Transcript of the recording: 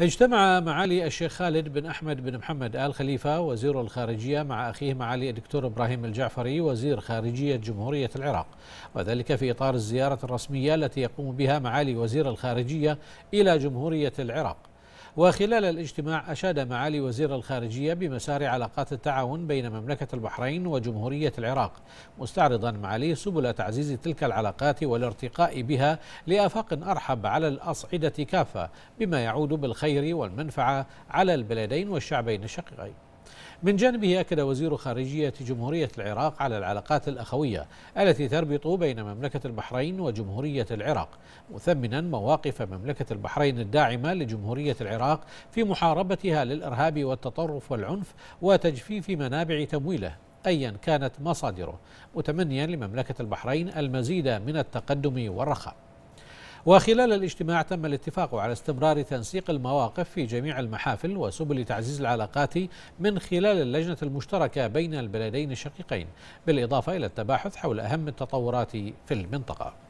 اجتمع معالي الشيخ خالد بن أحمد بن محمد آل خليفة وزير الخارجية مع أخيه معالي الدكتور إبراهيم الجعفري وزير خارجية جمهورية العراق. وذلك في إطار الزيارة الرسمية التي يقوم بها معالي وزير الخارجية إلى جمهورية العراق. وخلال الاجتماع أشاد معالي وزير الخارجية بمسار علاقات التعاون بين مملكة البحرين وجمهورية العراق مستعرضا معالي سبل تعزيز تلك العلاقات والارتقاء بها لآفاق أرحب على الأصعدة كافة بما يعود بالخير والمنفعة على البلدين والشعبين الشقيقين. من جانبه أكد وزير خارجية جمهورية العراق على العلاقات الأخوية التي تربط بين مملكة البحرين وجمهورية العراق مثمنا مواقف مملكة البحرين الداعمة لجمهورية العراق في محاربتها للإرهاب والتطرف والعنف وتجفيف منابع تمويله أيا كانت مصادره متمنيا لمملكة البحرين المزيد من التقدم والرخاء. وخلال الاجتماع تم الاتفاق على استمرار تنسيق المواقف في جميع المحافل وسبل تعزيز العلاقات من خلال اللجنة المشتركة بين البلدين الشقيقين بالإضافة إلى التباحث حول أهم التطورات في المنطقة.